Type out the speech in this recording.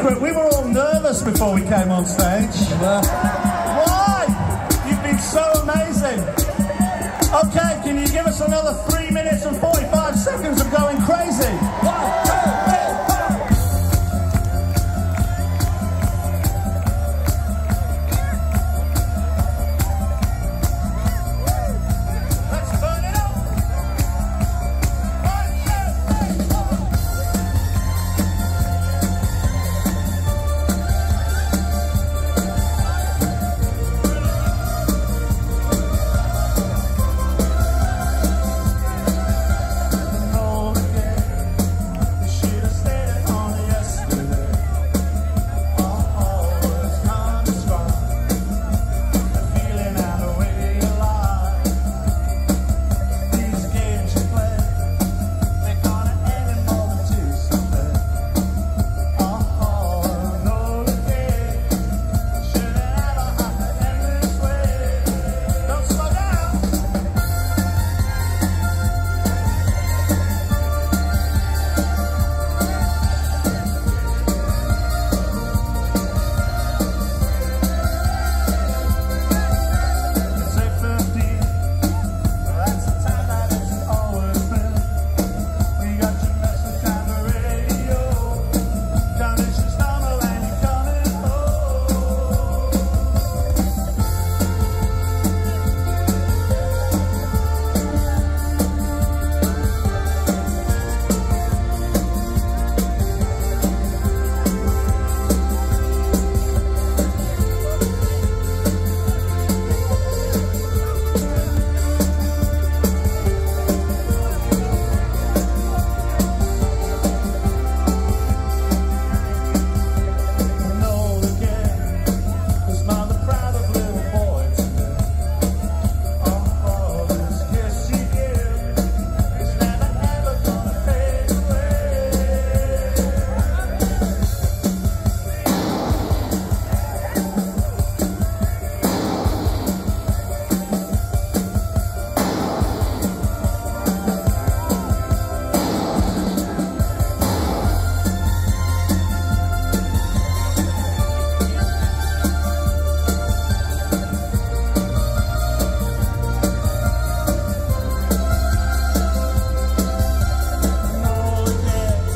secret. We were all nervous before we came on stage. Why? You've been so amazing. Okay, can you give us another three minutes